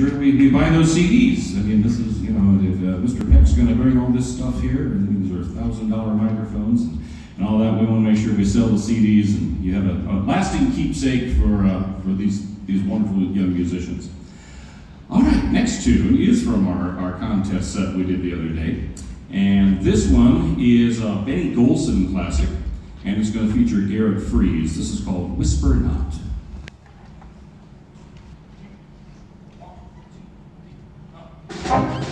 sure we, we buy those CDs. I mean, this is, you know, if uh, Mr. Peck's going to bring all this stuff here, and these are thousand dollar microphones and, and all that, we want to make sure we sell the CDs and you have a, a lasting keepsake for uh, for these these wonderful young musicians. All right, next tune is from our, our contest set we did the other day. And this one is a Benny Golson classic, and it's going to feature Garrett Freeze. This is called Whisper Not.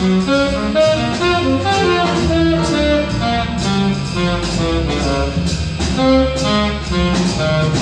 Thank you.